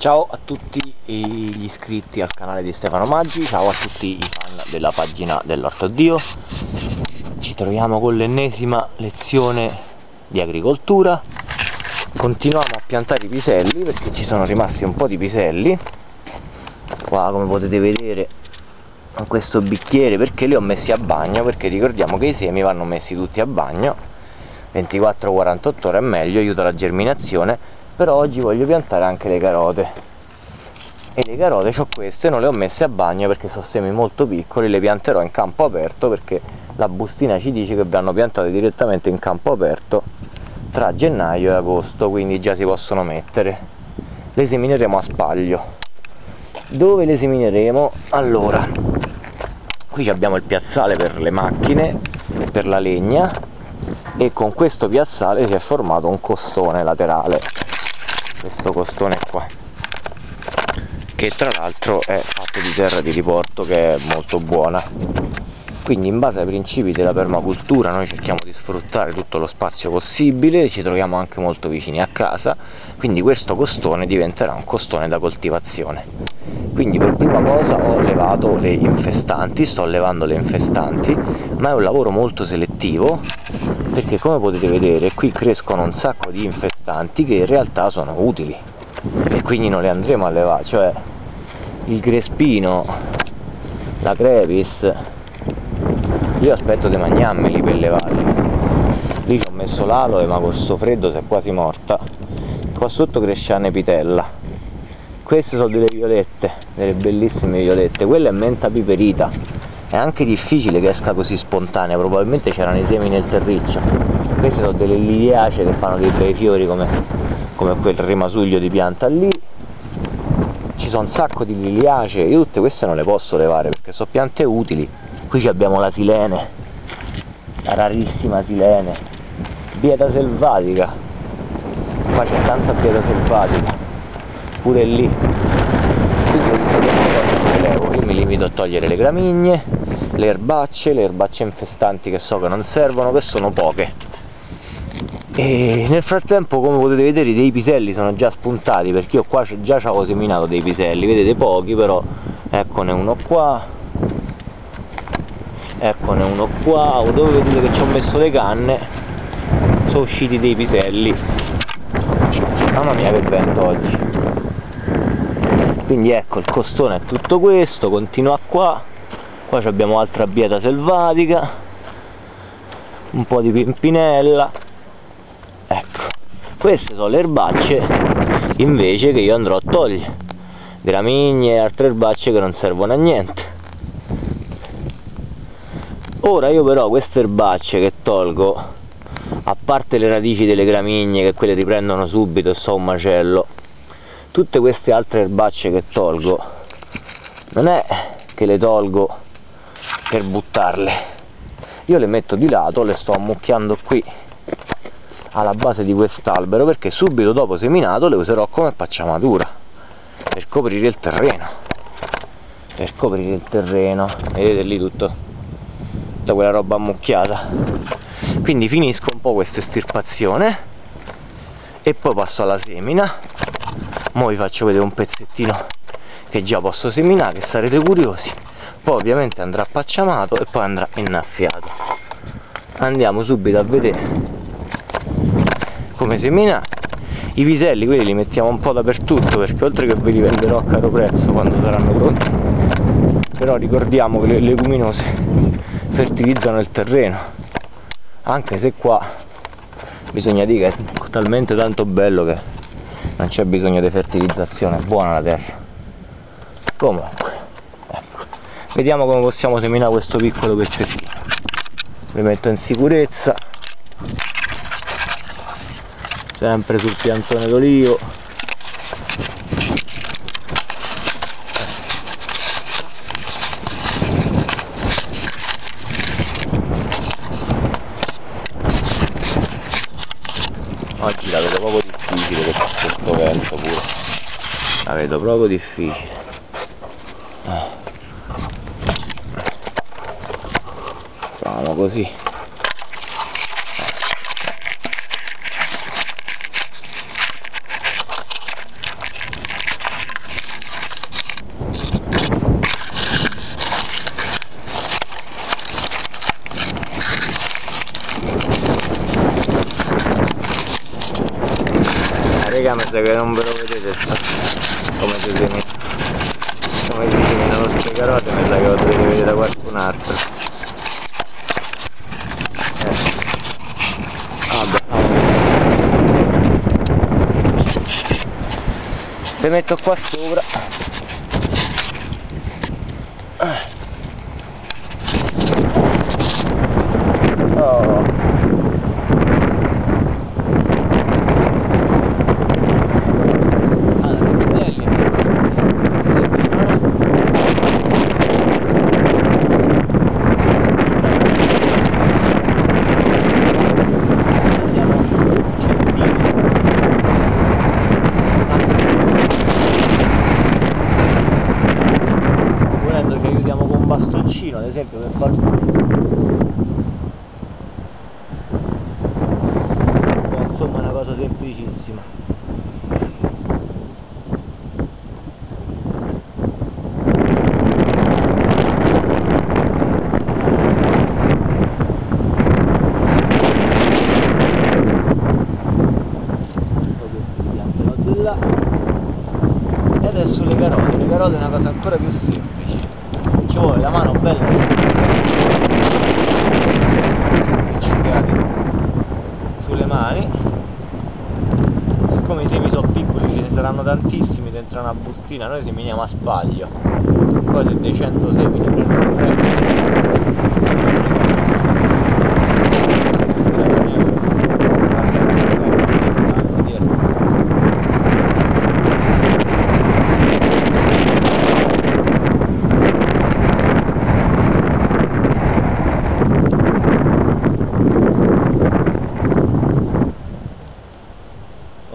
Ciao a tutti gli iscritti al canale di Stefano Maggi, ciao a tutti i fan della pagina dell'Orto Dio. Ci troviamo con l'ennesima lezione di agricoltura. Continuiamo a piantare i piselli perché ci sono rimasti un po' di piselli. Qua come potete vedere in questo bicchiere perché li ho messi a bagno perché ricordiamo che i semi vanno messi tutti a bagno 24-48 ore è meglio, aiuta la germinazione però oggi voglio piantare anche le carote e le carote ho queste, non le ho messe a bagno perché sono semi molto piccoli, le pianterò in campo aperto perché la bustina ci dice che vanno piantate direttamente in campo aperto tra gennaio e agosto, quindi già si possono mettere. Le semineremo a spaglio. Dove le semineremo? Allora, qui abbiamo il piazzale per le macchine e per la legna e con questo piazzale si è formato un costone laterale questo costone qua che tra l'altro è fatto di terra di riporto che è molto buona. Quindi in base ai principi della permacultura noi cerchiamo di sfruttare tutto lo spazio possibile ci troviamo anche molto vicini a casa quindi questo costone diventerà un costone da coltivazione. Quindi per prima cosa ho levato le infestanti sto levando le infestanti ma è un lavoro molto selettivo perché come potete vedere qui crescono un sacco di infestanti che in realtà sono utili. E quindi non le andremo a levare cioè il grespino la crevis io aspetto di mangiarmeli per levarli. Lì ci ho messo l'aloe ma con questo freddo si è quasi morta. Qua sotto cresce anepitella. Queste sono delle violette delle bellissime violette. Quella è menta piperita è anche difficile che esca così spontanea probabilmente c'erano i semi nel terriccio. Queste sono delle liliacee che fanno dei bei fiori come, come quel rimasuglio di pianta lì. Ci sono un sacco di liliacee io tutte queste non le posso levare perché sono piante utili. Qui abbiamo la silene la rarissima silene. Bieta selvatica. Qua c'è tanta bieta selvatica. Pure lì. Tutte queste cose le levo io mi limito a togliere le gramigne le erbacce, le erbacce infestanti che so che non servono, che sono poche. E nel frattempo come potete vedere dei piselli sono già spuntati perché io qua già ci avevo seminato dei piselli, vedete pochi però, eccone uno qua, eccone uno qua, dove vedete che ci ho messo le canne, sono usciti dei piselli. Mamma mia che vento oggi. Quindi ecco il costone è tutto questo, continua qua qua abbiamo altra bieta selvatica un po' di pimpinella. Ecco queste sono le erbacce invece che io andrò a togliere. Gramigne e altre erbacce che non servono a niente. Ora io però queste erbacce che tolgo a parte le radici delle gramigne che quelle riprendono subito e so un macello tutte queste altre erbacce che tolgo non è che le tolgo per buttarle. Io le metto di lato le sto ammucchiando qui alla base di quest'albero perché subito dopo seminato le userò come pacciamatura per coprire il terreno. Per coprire il terreno. Vedete lì tutto tutta quella roba ammucchiata. Quindi finisco un po' questa estirpazione e poi passo alla semina. Mo vi faccio vedere un pezzettino che già posso seminare che sarete curiosi poi ovviamente andrà pacciamato e poi andrà innaffiato. Andiamo subito a vedere come semina i piselli quelli li mettiamo un po' dappertutto perché oltre che ve li venderò a caro prezzo quando saranno pronti però ricordiamo che le leguminose fertilizzano il terreno. Anche se qua bisogna dire che è talmente tanto bello che non c'è bisogno di fertilizzazione è buona la terra. Comunque vediamo come possiamo seminare questo piccolo pezzettino. Li metto in sicurezza. Sempre sul piantone d'olivo. Oggi la vedo proprio difficile con questo vento pure. La vedo proprio difficile così. Raga mi sa che non ve lo vedete. Come si semina come si semina lo spiegarote metto qua sopra bastoncino ad esempio per far insomma una cosa semplicissima. E adesso le carote le carote è una cosa ancora più semplice ci vuole la mano bella. Sulle mani. Siccome i semi sono piccoli ce ne saranno tantissimi dentro una bustina noi seminiamo a spaglio poi se dei 100 semi ne prendo 3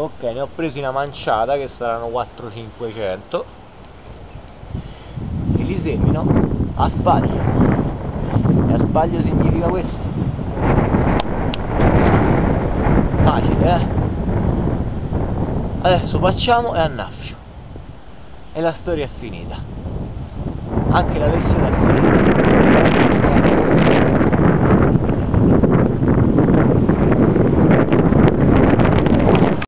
ok ne ho presi una manciata che saranno 4-500 e li semino a spaglio e a spaglio significa questo. Facile eh? Adesso facciamo e annaffio. E la storia è finita. Anche la lezione è finita